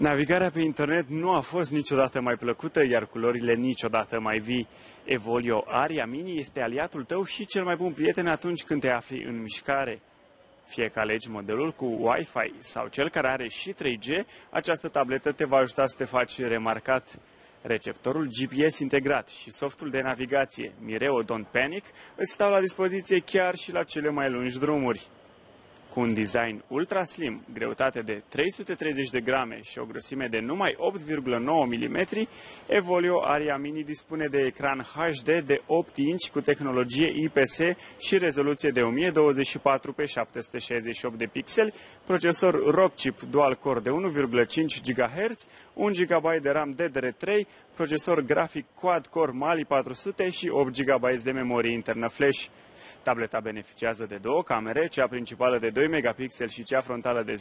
Navigarea pe internet nu a fost niciodată mai plăcută, iar culorile niciodată mai vii. Evolio Aria Mini este aliatul tău și cel mai bun prieten atunci când te afli în mișcare. Fie că alegi modelul cu Wi-Fi sau cel care are și 3G, această tabletă te va ajuta să te faci remarcat. Receptorul GPS integrat și softul de navigație Mireo Don't Panic îți stau la dispoziție chiar și la cele mai lungi drumuri. Cu un design ultra slim, greutate de 330 de grame și o grosime de numai 8,9 mm, Evolio Aria Mini dispune de ecran HD de 8 inch cu tehnologie IPS și rezoluție de 1024 x 768 de pixeli, procesor Rockchip dual-core de 1,5 GHz, 1 GB de RAM DDR3, procesor grafic quad-core Mali 400 și 8 GB de memorie internă flash. Tableta beneficiază de două camere, cea principală de 2 megapixeli și cea frontală de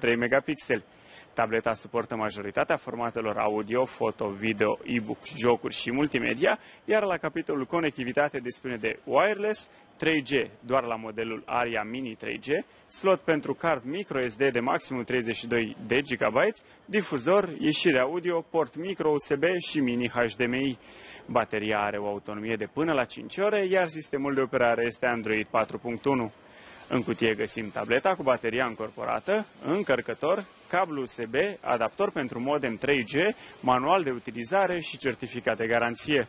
0,3 megapixeli. Tableta suportă majoritatea formatelor audio, foto, video, e-book, jocuri și multimedia, iar la capitolul conectivitate dispune de wireless, 3G doar la modelul Aria Mini 3G, slot pentru card microSD de maximum 32 de GB, difuzor, ieșire audio, port micro USB și mini HDMI. Bateria are o autonomie de până la 5 ore, iar sistemul de operare este Android 4.1. În cutie găsim tableta cu bateria încorporată, încărcător, cablu USB, adaptor pentru modem 3G, manual de utilizare și certificat de garanție.